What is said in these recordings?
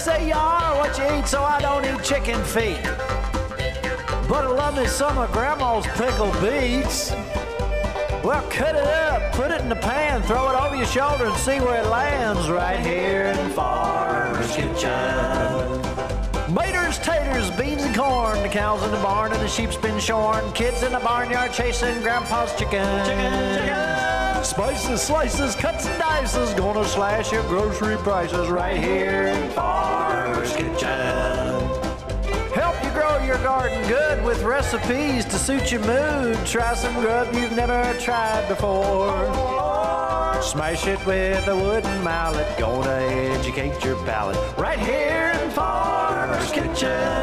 say you are what you eat, so I don't eat chicken feet. But I love me some of Grandma's pickled beets. Well, cut it up, put it in the pan, throw it over your shoulder, and see where it lands right here in Farmer's Kitchen. Maters, taters, beans, and corn. The cows in the barn and the sheep's been shorn. Kids in the barnyard chasing Grandpa's chicken. Chicken, chicken. Spices, slices, cuts, and dices. Gonna slash your grocery prices right here in Farmer's Kitchen. Help you grow your garden good with recipes to suit your mood. Try some grub you've never tried before. Smash it with a wooden mallet. Gonna educate your palate right here in Farmer's Kitchen.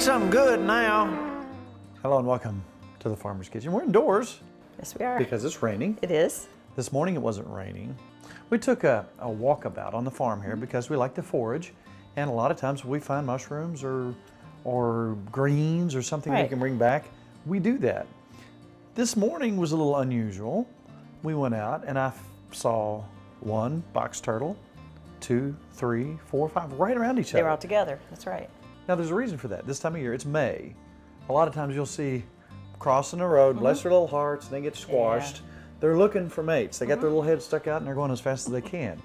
Cook something good now. Hello and welcome to the Farmer's Kitchen. We're indoors Yes, we are. because it's raining. it is. This morning it wasn't raining. We took a, a walkabout on the farm here mm-hmm. because we like to forage, and a lot of times we find mushrooms or or greens or something we can bring back. We do that. This morning was a little unusual. We went out and I saw one box turtle, two, three, four, five, right around each They other. They were all together. That's right. Now, there's a reason for that. This time of year, it's May. A lot of times you'll see crossing the road, Mm-hmm. bless their little hearts, and they get squashed. They're looking for mates. They got their little heads stuck out and they're going as fast as they can.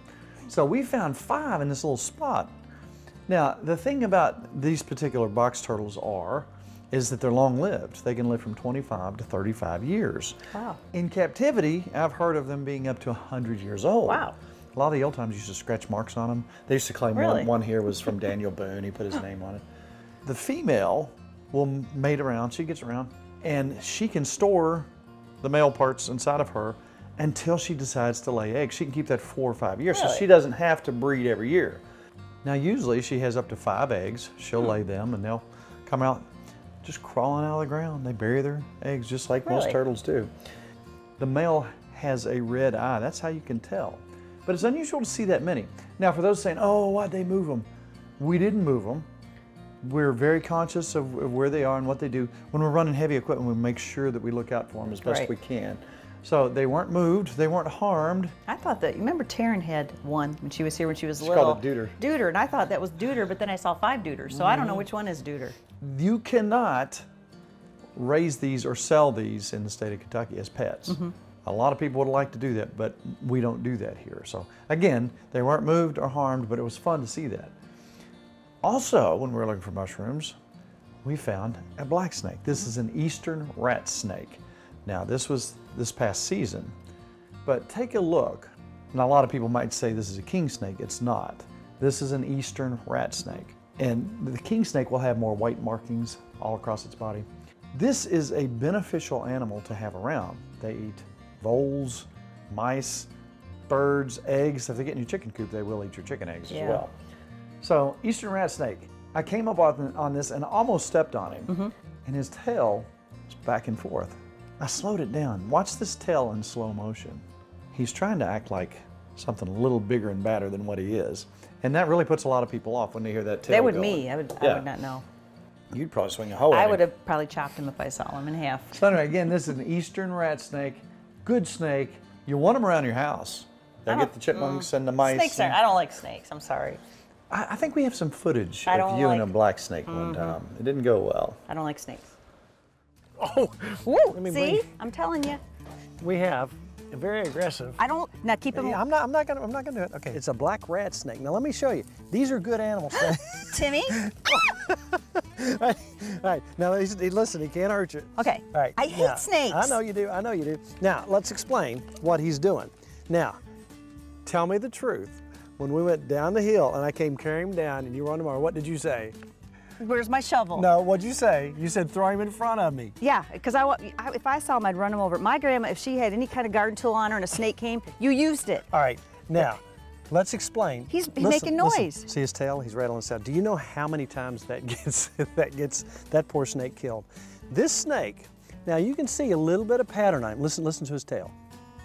So we found five in this little spot. Now, the thing about these particular box turtles are, is that they're long lived. They can live from 25 to 35 years. Wow. In captivity, I've heard of them being up to 100 years old. Wow. A lot of the old times used to scratch marks on them. They used to claim Really? one, one here was from Daniel Boone. He put his name on it. The female will mate around, she gets around, and she can store the male parts inside of her until she decides to lay eggs. She can keep that four or five years, so she doesn't have to breed every year. Now, usually she has up to five eggs. She'll Hmm. lay them and they'll come out just crawling out of the ground. They bury their eggs just like most turtles do. The male has a red eye. That's how you can tell. But it's unusual to see that many. Now, for those saying, oh, why'd they move them? We didn't move them. We're very conscious of, of where they are and what they do. When we're running heavy equipment, we make sure that we look out for them as best Right. we can. So they weren't moved, they weren't harmed. I thought that. You remember Taryn had one when she was here when she was It's little. called a deuter. Deuter, and I thought that was deuter, but then I saw five deuters, so I don't Mm-hmm. know which one is deuter. You cannot raise these or sell these in the state of Kentucky as pets. A lot of people would like to do that, but we don't do that here. So again, they weren't moved or harmed, but it was fun to see that. Also, when we were looking for mushrooms, we found a black snake. This is an eastern rat snake. Now, this was this past season, but take a look. Now, a lot of people might say this is a king snake. It's not. This is an eastern rat snake. And the king snake will have more white markings all across its body. This is a beneficial animal to have around. They eat voles, mice, birds, eggs. If they get in your chicken coop, they will eat your chicken eggs Yeah. as well. So, eastern rat snake. I came up on, on this and almost stepped on him, Mm-hmm. and his tail was back and forth. I slowed it down. Watch this tail in slow motion. He's trying to act like something a little bigger and badder than what he is. And that really puts a lot of people off when they hear that tail. They would going. me. I would. I would not know. You'd probably swing a hoe I him. would have probably chopped him if I saw him in half. So anyway, again, this is an eastern rat snake. Good snake. You want them around your house. They'll get the chipmunks and the mice. Snakes are. I don't like snakes. I'm sorry. I, I think we have some footage I of don't you and a black snake one mm-hmm. time. It didn't go well. I don't like snakes. Oh, Woo! me See, bring- I'm telling you. we have very aggressive. I don't. Now keep him. Yeah, I'm not. I'm not gonna. I'm not gonna do it. Okay. It's a black rat snake. Now let me show you. These are good animals. Timmy. All right. Now he's, he, listen. He can't hurt you. Okay. All right. I hate now, snakes. I know you do. I know you do. Now let's explain what he's doing. Now, tell me the truth. When we went down the hill and I came carrying him down and you were on the tomorrow, what did you say? Where's my shovel? No, what'd you say? You said throw him in front of me. Yeah, because I, I- if I saw him, I'd run him over. My grandma, if she had any kind of garden tool on her and a snake came, you used it. All right. Now, let's explain. He's- he's making noise. See his tail? He's rattling his tail. Do you know how many times that gets that gets that poor snake killed? This snake. Now you can see a little bit of pattern on him. Listen, listen to his tail.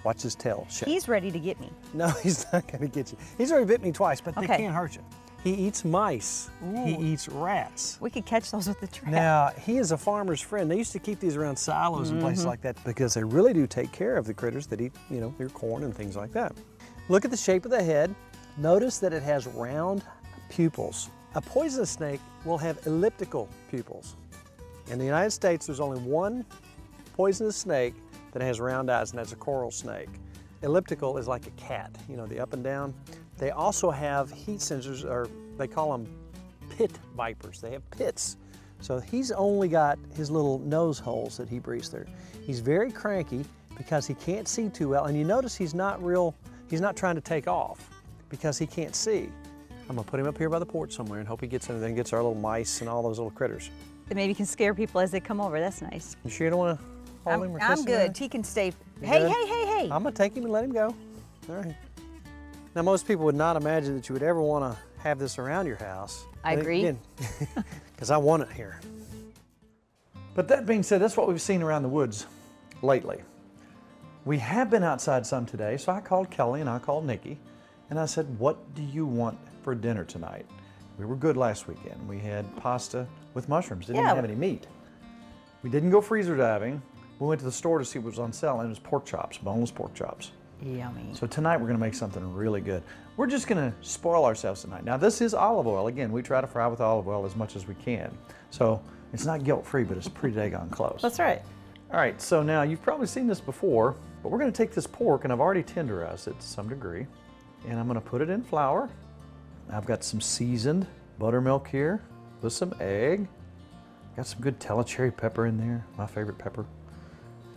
Watch his tail shake. He's ready to get me. no, he's not going to get you. He's already bit me twice, but they can't hurt you. He eats mice. He eats rats. We could catch those with the trap. Now, he is a farmer's friend. They used to keep these around silos and places mm-hmm. like that because they really do take care of the critters that eat, you know, your corn and things like that. Look at the shape of the head. Notice that it has round pupils. A poisonous snake will have elliptical pupils. In the United States, there's only one poisonous snake that has round eyes, and that's a coral snake. Elliptical is like a cat, you know, the up and down. They also have heat sensors, or they call them pit vipers. They have pits. So he's only got his little nose holes that he breathes through. He's very cranky because he can't see too well. And you notice he's not real, he's not trying to take off because he can't see. I'm gonna put him up here by the porch somewhere and hope he gets in there and gets our little mice and all those little critters. And maybe can scare people as they come over. That's nice. You sure you don't wanna I'm, him or I'm kiss him good. He can stay. You Hey, good? hey, hey, hey. I'm gonna take him and let him go. All right. Now, most people would not imagine that you would ever want to have this around your house. I agree. Because I want it here. But that being said, that's what we've seen around the woods lately. We have been outside some today, so I called Kelly and I called Nikki, and I said, "What do you want for dinner tonight?" We were good last weekend. We had pasta with mushrooms. Didn't Yeah. even have any meat. We didn't go freezer diving. We went to the store to see what was on sale, and it was pork chops, boneless pork chops. Yummy. So tonight we're gonna make something really good. We're just gonna spoil ourselves tonight. Now this is olive oil. Again, we try to fry with olive oil as much as we can. So it's not guilt-free, but it's pretty daggone close. That's right. All right, so now you've probably seen this before, but we're gonna take this pork and I've already tenderized it to some degree. And I'm gonna put it in flour. I've got some seasoned buttermilk here with some egg. Got some good Tellicherry pepper in there, my favorite pepper.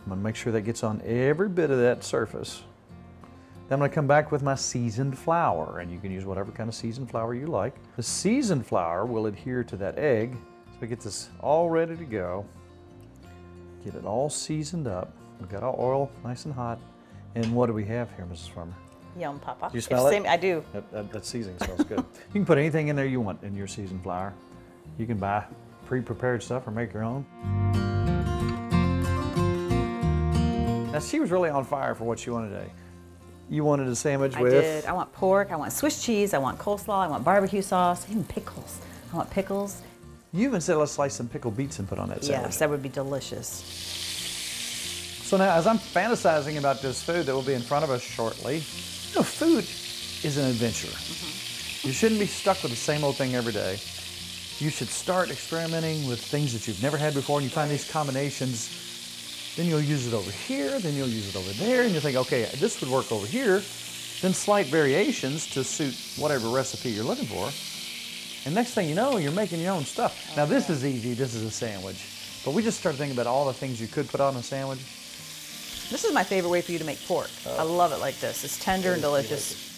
I'm gonna make sure that gets on every bit of that surface. Then I'm gonna come back with my seasoned flour, and you can use whatever kind of seasoned flour you like. The seasoned flour will adhere to that egg, so we get this all ready to go. Get it all seasoned up. We've got our oil nice and hot. And what do we have here, Mrs. Farmer? Yum, Papa. You If smell it? same- I do. That, that, that seasoning smells good. you can put anything in there you want in your seasoned flour. You can buy pre-prepared stuff or make your own. Now she was really on fire for what she wanted today. You wanted a sandwich I with did. I want pork. I want Swiss cheese. I want coleslaw. I want barbecue sauce. Even pickles. I want pickles. You even said let's slice some pickled beets and put on that sandwich. Yes, that would be delicious. So now, as I'm fantasizing about this food that will be in front of us shortly, you know, food is an adventure. Mm-hmm. You shouldn't be stuck with the same old thing every day. You should start experimenting with things that you've never had before, and you find these combinations. Then you'll use it over here, then you'll use it over there, and you think, okay, this would work over here. Then slight variations to suit whatever recipe you're looking for. And next thing you know, you're making your own stuff. Oh, now, this is easy. This is a sandwich. But we just started thinking about all the things you could put on a sandwich. This is my favorite way for you to make pork. Oh. I love it like this. It's tender and delicious.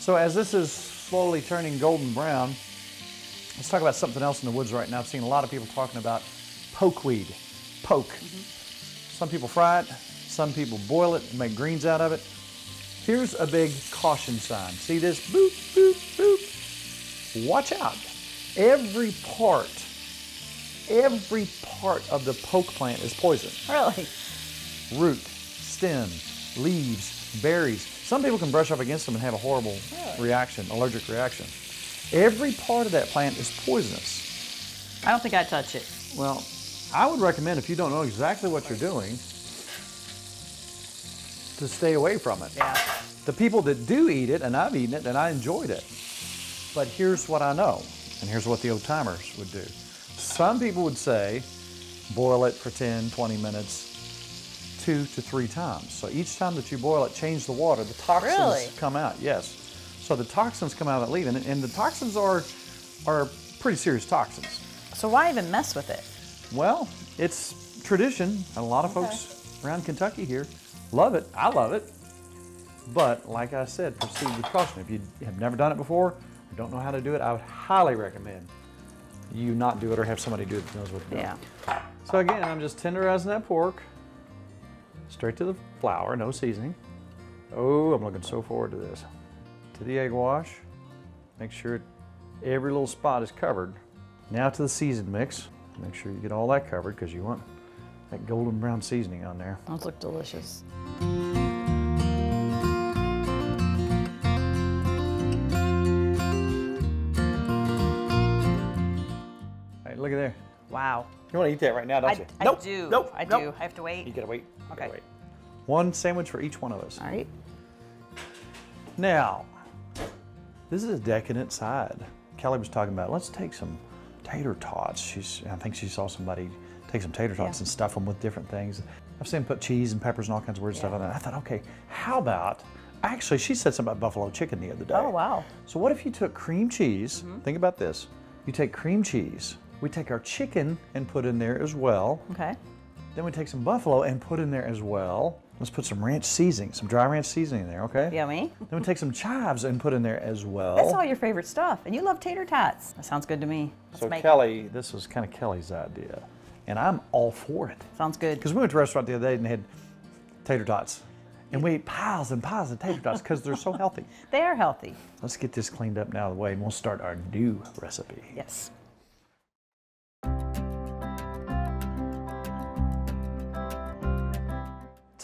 So as this is slowly turning golden brown, let's talk about something else in the woods right now. I've seen a lot of people talking about pokeweed, poke. Mm-hmm. Some people fry it, some people boil it and make greens out of it. Here's a big caution sign. See this? Boop, boop, boop. Watch out. Every part, every part of the poke plant is poison Really? root, stem, leaves, berries. Some people can brush up against them and have a horrible reaction, allergic reaction. Every part of that plant is poisonous. I don't think I'd touch it. Well, I would recommend if you don't know exactly what you're doing to stay away from it. Yeah. The people that do eat it, and I've eaten it and I enjoyed it. But here's what I know, and here's what the old timers would do. Some people would say, boil it for 10, 20 minutes, two to three times. So each time that you boil it, change the water. The toxins Really? come out, yes. So the toxins come out of that leaf, and, and the toxins are, are pretty serious toxins. So why even mess with it? Well, it's tradition, and a lot of folks around Kentucky here love it. I love it. But like I said, proceed with caution. If you have never done it before or don't know how to do it, I would highly recommend you not do it or have somebody do it that knows what to do. Yeah. So again, I'm just tenderizing that pork straight to the flour, no seasoning. Oh, I'm looking so forward to this. To the egg wash. Make sure every little spot is covered. Now to the seasoned mix. Make sure you get all that covered because you want that golden brown seasoning on there. Those look delicious. All right, look at there. Wow. You want to eat that right now, don't I, you? I nope. do. Nope. I do. I have to wait. You gotta wait. You okay. Wait. One sandwich for each one of us. All right. Now, this is a decadent side. Kelly was talking about, let's take some tater tots. She's, I think she saw somebody take some tater tots Yeah. and stuff them with different things. I've seen them put cheese and peppers and all kinds of weird stuff Yeah. on that. I thought, okay, how about, actually, she said something about buffalo chicken the other day. Oh, wow. So what if you took cream cheese, Mm-hmm. think about this, you take cream cheese, we take our chicken and put in there as well, Okay. then we take some buffalo and put in there as well. Let's put some ranch seasoning, some dry ranch seasoning in there, okay? Yummy. Then we take some chives and put in there as well. That's all your favorite stuff. And you love tater tots. That sounds good to me. Let's so make it. Kelly, this was kind of Kelly's idea, and I'm all for it. Sounds good. Because we went to a restaurant the other day and they had tater tots, and we ate piles and piles of tater tots because they're so healthy. They are healthy. Let's get this cleaned up now of the way, and we'll start our new recipe. Yes.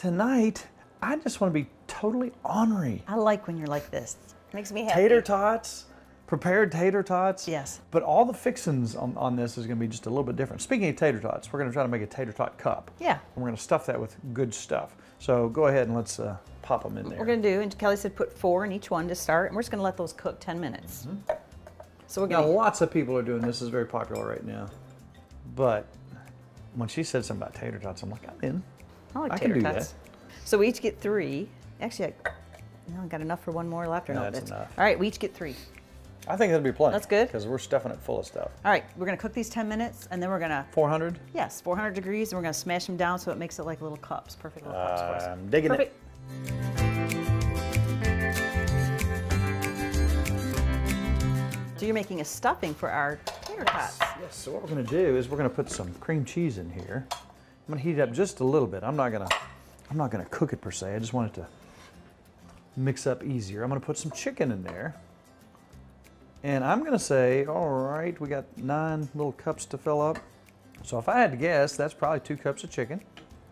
Tonight, I just want to be totally ornery. I like when you're like this. Makes me happy. Tater tots, prepared tater tots. Yes. But all the fixings on, on this is going to be just a little bit different. Speaking of tater tots, we're going to try to make a tater tot cup. Yeah. And we're going to stuff that with good stuff. So go ahead and let's uh, pop them in there. We're gonna do, and Kelly said put four in each one to start, and we're just gonna let those cook 10 minutes. So we're gonna, lots of people are doing this. This is very popular right now. But when she said something about tater tots, I'm like, I'm in. I like I can tater do tots. So we each get three. Actually, I, no, I got enough for one more left or No, no? that's enough. All right, we each get three. I think that'll be plenty. That's good. Because we're stuffing it full of stuff. All right, we're gonna cook these 10 minutes, and then we're gonna, 400? yes, 400 degrees, and we're gonna smash them down so it makes it like little cups, perfect little cups for us. I'm digging Perfect. it. So you're making a stuffing for our tater tots. Yes, so what we're gonna do is we're gonna put some cream cheese in here. I'm gonna heat it up just a little bit. I'm not gonna, I'm not gonna cook it per se. I just want it to mix up easier. I'm gonna put some chicken in there. And I'm gonna say, all right, we got nine little cups to fill up. So if I had to guess, that's probably two cups of chicken.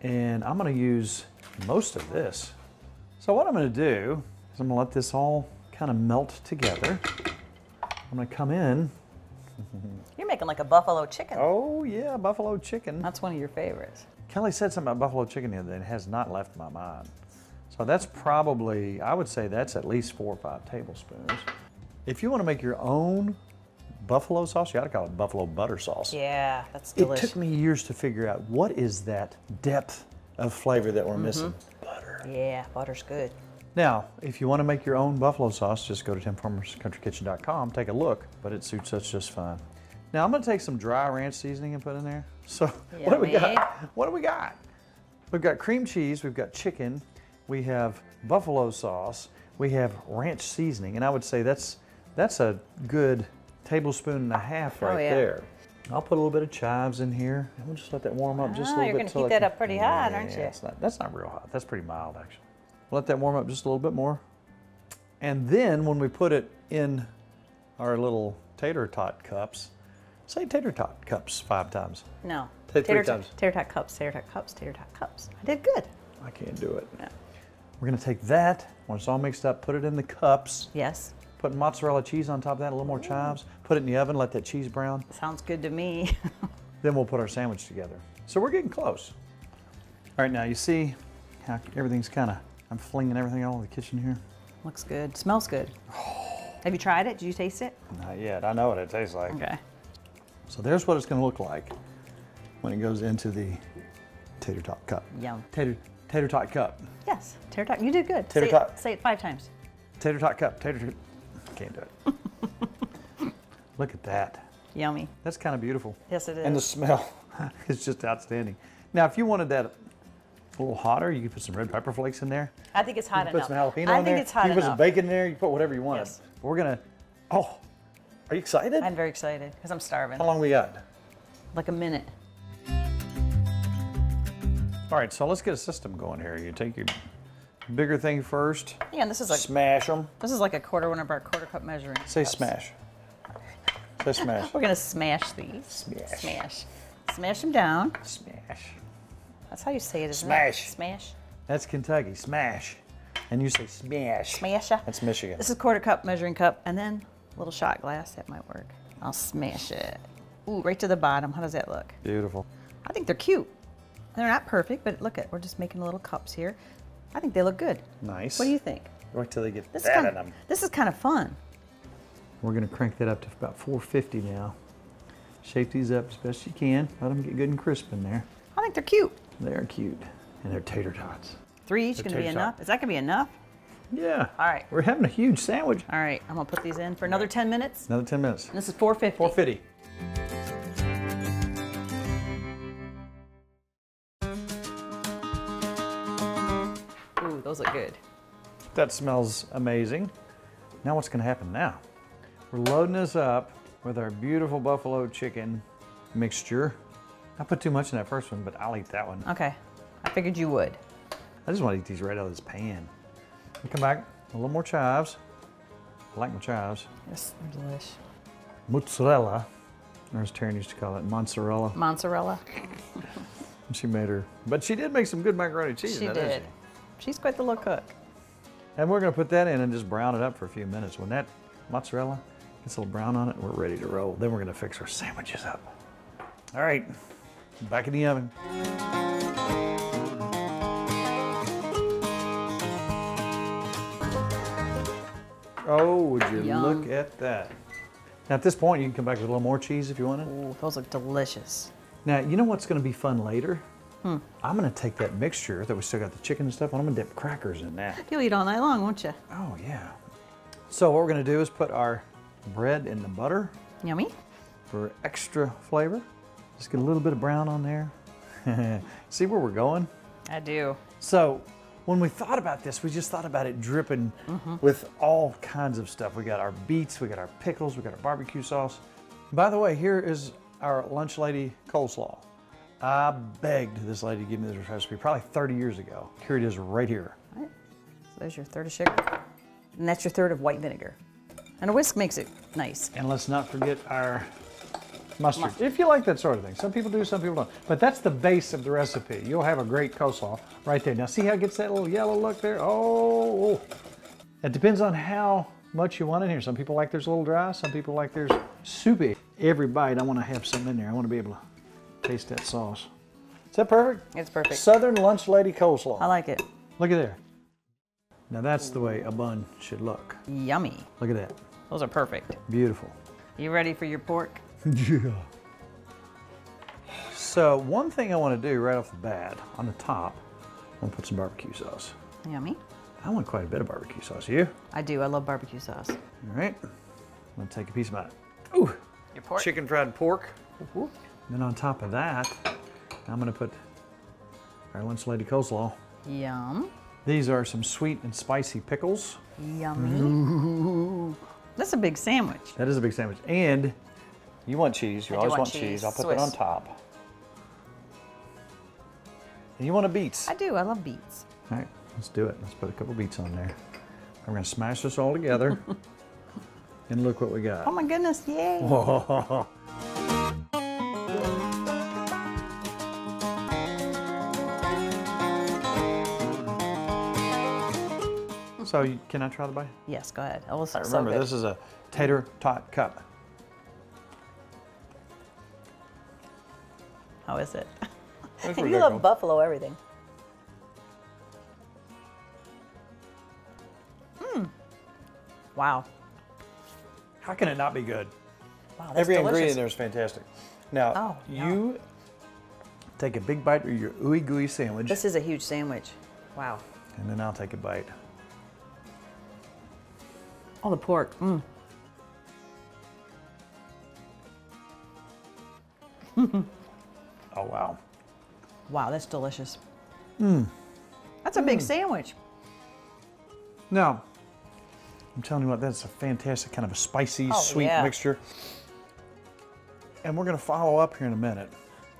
And I'm gonna use most of this. So what I'm gonna do is I'm gonna let this all kind of melt together. I'm gonna come in You're making like a buffalo chicken. Oh yeah, buffalo chicken. That's one of your favorites. Kelly said something about buffalo chicken the other day and has not left my mind. So that's probably, I would say that's at least four or five tablespoons. If you want to make your own buffalo sauce, you ought to call it buffalo butter sauce. Yeah, that's delicious. It took me years to figure out what is that depth of flavor that we're mm-hmm. missing. Butter. Yeah, butter's good. Now, if you want to make your own buffalo sauce, just go to timfarmerscountrykitchen.com, take a look, but it suits us just fine. Now, I'm going to take some dry ranch seasoning and put in there. So, what do we got? What do we got? We've got cream cheese, we've got chicken, we have buffalo sauce, we have ranch seasoning, and I would say that's that's a good tablespoon and a half right Oh, yeah. there. I'll put a little bit of chives in here, and we'll just let that warm up just a Ah, little you're bit. gonna till keep that up pretty hot, aren't you? It's not, that's not real hot. That's pretty mild, actually. Let that warm up just a little bit more. And then when we put it in our little tater tot cups, say tater tot cups five times. No. Say tater, times. tater tot cups, tater tot cups, tater tot cups. I did good. I can't do it. Yeah. We're gonna take that, when it's all mixed up, put it in the cups, Yes, put mozzarella cheese on top of that, a little more chives, put it in the oven, let that cheese brown. sounds good to me. Then we'll put our sandwich together. So we're getting close. All right, now you see how everything's kind of, I'm flinging everything all over the kitchen here. Looks good. Smells good. Have you tried it? Did you taste it? Not yet, I know what it tastes like. Okay. So there's what it's gonna look like when it goes into the tater tot cup. Yum. Tater, tater tot cup. Yes, tater tot. You did good. Tater say, tot. It, say it five times. Tater tot cup, tater, can't do it. Look at that. Yummy. That's kind of beautiful. Yes, it is. And the smell is just outstanding. Now, if you wanted that a little hotter, you can put some red pepper flakes in there. I think it's hot You put enough. some jalapeno I in think it's hot you can put some bacon in there. You put whatever you want. Yes. But we're gonna. Oh, are you excited? I'm very excited because I'm starving. How long we got? Like a minute. All right, so let's get a system going here. You take your bigger thing first, Yeah, and this is like smash them. this is like a quarter one of our quarter cup measuring. Say cups. smash. Say smash. We're gonna smash these. Smash. Smash. Smash them down. smash. That's how you say it, isn't Smash. it? Smash. Smash. That's Kentucky. Smash. And you say smash. Smash. That's Michigan. This is quarter cup measuring cup, and then a little shot glass. That might work. I'll smash it. Ooh, right to the bottom. How does that look? Beautiful. I think they're cute. They're not perfect, but look at, we're just making little cups here. I think they look good. Nice. What do you think? Wait till they get This that is in them. this is kind of fun. We're gonna crank that up to about 450 now. Shape these up as best you can. Let them get good and crisp in there. I think they're cute. They're cute. And they're tater tots. Three each gonna be enough? tot. Is that gonna be enough? Yeah. All right. We're having a huge sandwich. All right, I'm gonna put these in for another 10 minutes. Another 10 minutes. And this is 450. 450. Ooh, those look good. That smells amazing. Now what's gonna happen now? We're loading this up with our beautiful buffalo chicken mixture. I put too much in that first one, but I'll eat that one. Okay, I figured you would. I just want to eat these right out of this pan. Come back, a little more chives. I like my chives. Yes, they're delish. Mozzarella, or as Taryn used to call it, mozzarella. Mozzarella. She made her, but she did make some good macaroni cheese. She now, did. She's quite the little cook. And we're gonna put that in and just brown it up for a few minutes. When that mozzarella gets a little brown on it, we're ready to roll. Then we're gonna fix our sandwiches up. All right, back in the oven. Oh, would you Yum. look at that? Now at this point, you can come back with a little more cheese if you want it. Ooh, those look delicious. Now, you know what's gonna be fun later? Hmm. I'm gonna take that mixture that we still got the chicken and stuff, and I'm gonna dip crackers in that. You'll eat all night long, won't you? Oh yeah. So what we're gonna do is put our bread in the butter Yummy. for extra flavor. Just get a little bit of brown on there. See where we're going? I do. So when we thought about this, we just thought about it dripping mm-hmm. with all kinds of stuff. We got our beets, we got our pickles, we got our barbecue sauce. By the way, here is our lunch lady coleslaw. I begged this lady to give me this recipe probably 30 years ago. Here it is right here. All right. So there's your third of sugar. And that's your third of white vinegar. And a whisk makes it nice. And let's not forget our mustard. If you like that sort of thing. Some people do, some people don't. But that's the base of the recipe. You'll have a great coleslaw right there. Now see how it gets that little yellow look there? Oh, oh. it depends on how much you want in here. Some people like theirs a little dry. Some people like theirs soupy. Every bite, I want to have some in there. I want to be able to taste that sauce. Is that perfect? It's perfect. Southern lunch lady coleslaw. I like it. Look at there. Now that's the way a bun should look. Yummy. Look at that. Those are perfect. Beautiful. You ready for your pork? Yeah. So one thing I want to do right off the bat, on the top, I'm gonna put some barbecue sauce. Yummy. I want quite a bit of barbecue sauce. You? I do. I love barbecue sauce. All right. I'm gonna take a piece of my ooh, Your pork? chicken fried pork. Ooh. Then on top of that, I'm gonna put our lunch lady coleslaw. Yum. These are some sweet and spicy pickles. Yummy. Ooh. That's a big sandwich. That is a big sandwich. And you want cheese. You I always want want cheese. cheese. I'll put that on top. And you want a beets. I do. I love beets. All right, let's do it. Let's put a couple beets on there. We're gonna smash this all together. and look what we got. Oh my goodness. Yay. Whoa. So can I try the bite? Yes, go ahead. Was so Remember, good. this is a tater tot cup. How is it? You love buffalo everything. Hmm. Wow. How can it not be good? Wow, that's Every delicious. ingredient there is fantastic. Now, Oh, you take a big bite of your ooey gooey sandwich, This is a huge sandwich. Wow. and then I'll take a bite. Oh, the pork. Mm. Oh, wow. Wow, that's delicious. Mmm. That's a big Mm. sandwich. Now, I'm telling you what, that's a fantastic kind of a spicy, Oh, sweet yeah. mixture. And we're going to follow up here in a minute.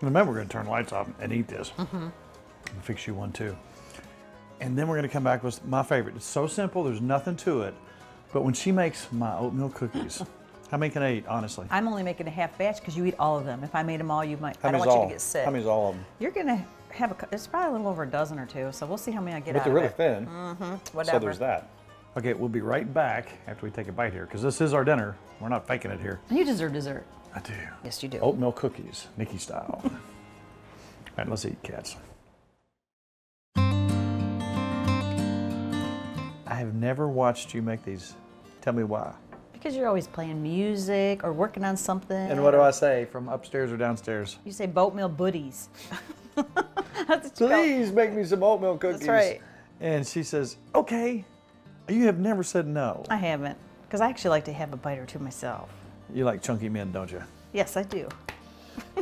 In a minute, we're going to turn the lights off and eat this. Mm-hmm. I'll fix you one too. And then we're going to come back with my favorite. It's so simple, there's nothing to it. But when she makes my oatmeal cookies, how many can I eat, honestly? I'm only making a half batch because you eat all of them. If I made them all, you might. How I don't want all? you to get sick. How many's all of them? You're gonna have a. It's probably a little over a dozen or two. So we'll see how many I get But they're really it. thin. Whatever. So there's that. Okay, we'll be right back after we take a bite here, because this is our dinner. We're not faking it here. You deserve dessert. I do. Yes, you do. Oatmeal cookies, Nikki style. All right, let's eat cats. I have never watched you make these. Tell me why. Because you're always playing music or working on something. And what do I say from upstairs or downstairs? You say boatmeal buddies. You call- Please make me some oatmeal cookies. That's right. And she says, okay. You have never said no. I haven't. Because I actually like to have a bite or two myself. You like chunky men, don't you? Yes, I do.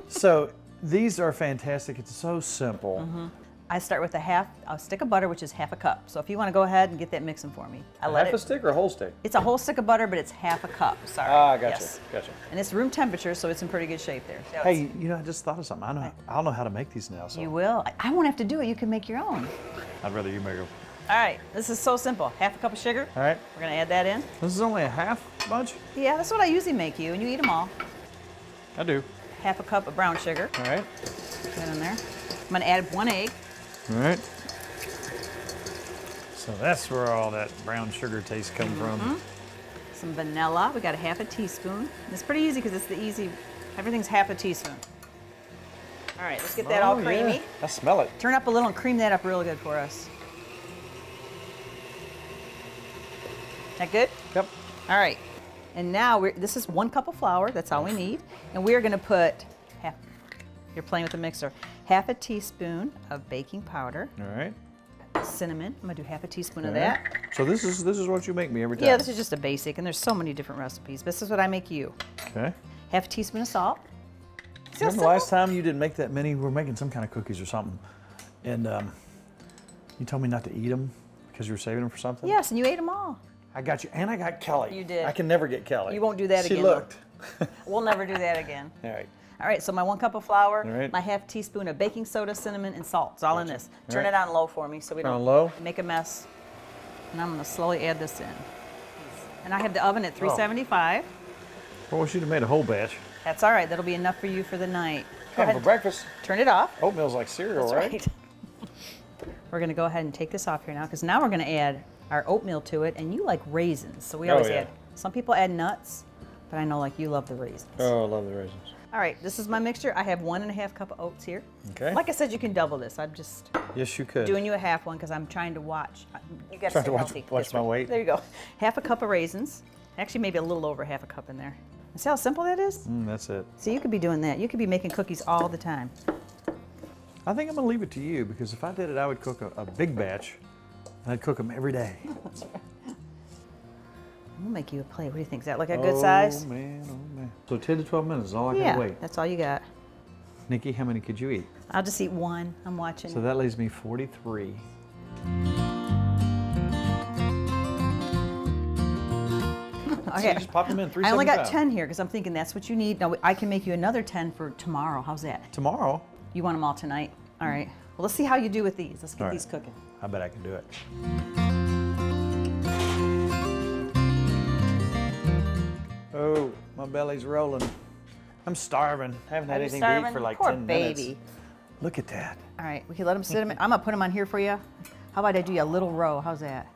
so these are fantastic. It's so simple. Mm-hmm. I start with a half a stick of butter, which is half a cup. So if you want to go ahead and get that mixing for me, I let it Half it. a stick or a whole stick? It's a whole stick of butter, but it's half a cup. Sorry. Ah, gotcha. Yes. Gotcha. And it's room temperature, so it's in pretty good shape there. So Hey, you know, I just thought of something. I know. I'll know how to make these now. So you will. I, I won't have to do it. You can make your own. I'd rather you make them. All right. This is so simple. Half a cup of sugar. All right. We're gonna add that in. This is only a half bunch. Yeah, that's what I usually make you, and you eat them all. I do. Half a cup of brown sugar. All right. Put that in there. I'm gonna add one egg. All right. So that's where all that brown sugar taste come from. Mm-hmm. Some vanilla. We got a half a teaspoon. And it's pretty easy because it's the easy. Everything's half a teaspoon. All right, let's get that all Oh, creamy. yeah. I smell it. Turn up a little and cream that up real good for us. That good? Yep. All right. And now we're, this is one cup of flour. That's all we need. And we're going to put half. You're playing with the mixer. Half a teaspoon of baking powder, All right. cinnamon. I'm to do half a teaspoon of that. So this is this is what you make me every time. Yeah, this is just a basic, and there's so many different recipes. This is what I make you. Okay. Half a teaspoon of salt. Remember last time you didn't make that many? We were making some kind of cookies or something, and um, you told me not to eat them because you were saving them for something. Yes, and you ate them all. I got you, and I got Kelly. You did. I can never get Kelly. You won't do that she again, though. looked. We'll never do that again. All right. All right, so my one cup of flour, right. my half teaspoon of baking soda, cinnamon, and salt. It's all in this. Turn right. it on low for me so we Turn don't low? make a mess. And I'm gonna slowly add this in. And I have the oven at 375. Well, we should have made a whole batch. That's all right. That'll be enough for you for the night. Go for breakfast. Turn it off. Oatmeal's like cereal, That's right? right. we're gonna go ahead and take this off here now because now we're gonna add our oatmeal to it. And you like raisins, so we Oh, always yeah. add. Some people add nuts, but I know like you love the raisins. Oh, I love the raisins. All right, this is my mixture. I have one and a half cup of oats here. Okay. Like I said, you can double this. I'm just Yes, you could. doing you a half one because I'm trying to watch. You got stay to watch- healthy. watch my weight. There you go. Half a cup of raisins. Actually, maybe a little over half a cup in there. See how simple that is? Mm, that's it. See, you could be doing that. You could be making cookies all the time. I think I'm gonna leave it to you because if I did it, I would cook a, a big batch, and I'd cook them every day. We'll make you a plate. What do you think? Is that like a good oh, size? man, oh man. So 10 to 12 minutes is all I yeah, gotta wait. that's all you got. Nikki, how many could you eat? I'll just eat one. I'm watching. So that leaves me 43. okay. just pop them in, I only got 10 here because I'm thinking that's what you need. Now, I can make you another 10 for tomorrow. How's that? Tomorrow, You want them all tonight? All right. Well, let's see how you do with these. Let's get right. these cooking. I bet I can do it. Oh, my belly's rolling. I'm starving. I Haven't had Are you anything to starving? eat for like Poor 10 baby. minutes. Look at that. All right, we can let them sit. 'em I'm gonna put them on here for you. How about I do you a little row? How's that?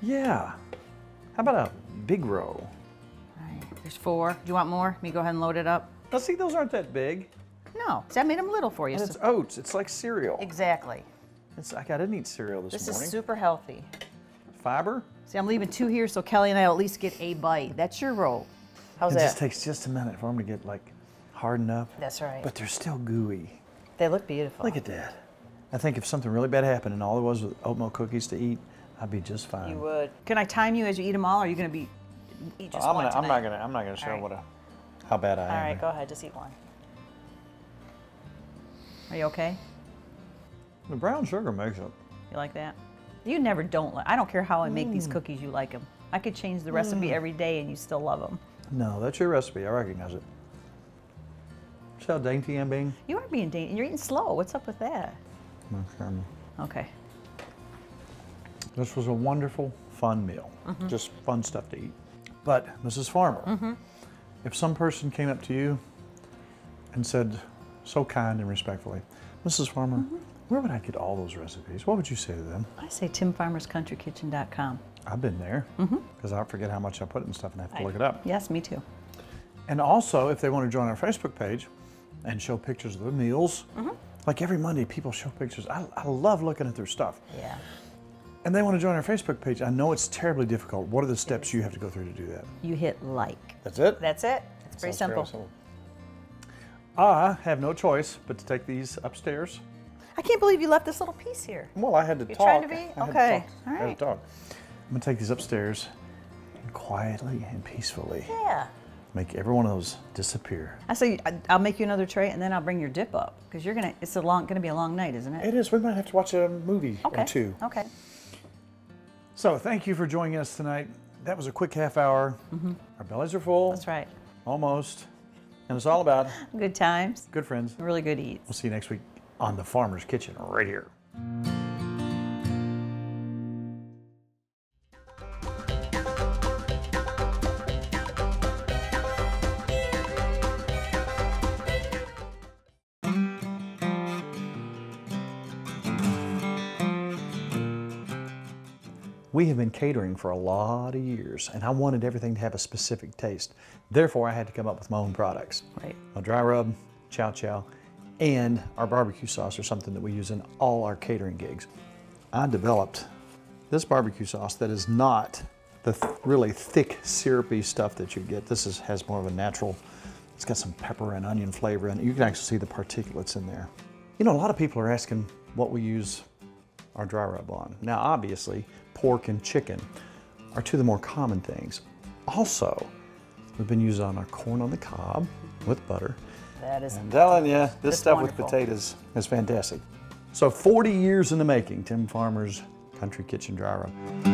Yeah. How about a big roll? All right, there's four. Do you want more? Let me go ahead and load it up. Now see, those aren't that big. No, see, I made them little for you. And it's so- oats. It's like cereal. exactly. It's like I didn't eat cereal this, morning. This morning. is super healthy. Fiber. See, I'm leaving two here so Kelly and I will at least get a bite. That's your roll. How's It that? just takes just a minute for them to get like hardened up. That's right. But they're still gooey. they look beautiful. Look at that. I think if something really bad happened and all there was was oatmeal cookies to eat, I'd be just fine. You would. Can I time you as you eat them all, or are you gonna be eat just I'm, one gonna, I'm not gonna. I'm not gonna show right. what a how bad I All am. right, go ahead. Just eat one. Are you okay? The brown sugar makes it. You like that? You never don't like. I don't care how I make Mm. these cookies. You like them. I could change the recipe every day, and you still love them. No, that's your recipe. I recognize it. See how dainty I'm being? You are being dainty. You're eating slow. What's up with that? Okay. Okay. This was a wonderful, fun meal. Mm-hmm. Just fun stuff to eat. But, Mrs. Farmer, if some person came up to you and said, so kind and respectfully, Mrs. Farmer, Mm-hmm. where would I get all those recipes? What would you say to them? I say timfarmerscountrykitchen.com. I've been there because I forget how much I put in stuff and I have to look it up. Yes, me too. And also, if they want to join our Facebook page and show pictures of their meals, Mm-hmm. like every Monday, people show pictures. I, I love looking at their stuff. Yeah. And they want to join our Facebook page. I know it's terribly difficult. What are the steps you have to go through to do that? You hit like. That's it. That's it. It's pretty simple. I have no choice but to take these upstairs. I can't believe you left this little piece here. Well, I had to You're talk. trying to be? I had to Okay. talk. All I had right. I'm gonna take these upstairs and quietly and peacefully Yeah. make every one of those disappear. I say I'll make you another tray and then I'll bring your dip up because you're gonna. It's a long, gonna be a long night, isn't it? It is. We might have to watch a movie okay. or two. Okay. So thank you for joining us tonight. That was a quick half hour. Mm-hmm. Our bellies are full. That's right. Almost. And it's all about Good times. good friends. Really good eats. We'll see you next week on The Farmer's Kitchen right here. We have been catering for a lot of years, and I wanted everything to have a specific taste. Therefore, I had to come up with my own products. Right. A dry rub, chow chow, and our barbecue sauce are something that we use in all our catering gigs. I developed this barbecue sauce that is not the th- really thick, syrupy stuff that you get. This is, has more of a natural, it's got some pepper and onion flavor in it. You can actually see the particulates in there. You know, a lot of people are asking what we use our dry rub on. Now, obviously, pork and chicken are two of the more common things. Also, we've been using on our corn on the cob with butter. That is. I'm telling you, this That's stuff wonderful. with potatoes is fantastic. So 40 years in the making, Tim Farmer's Country Kitchen Dry Rub.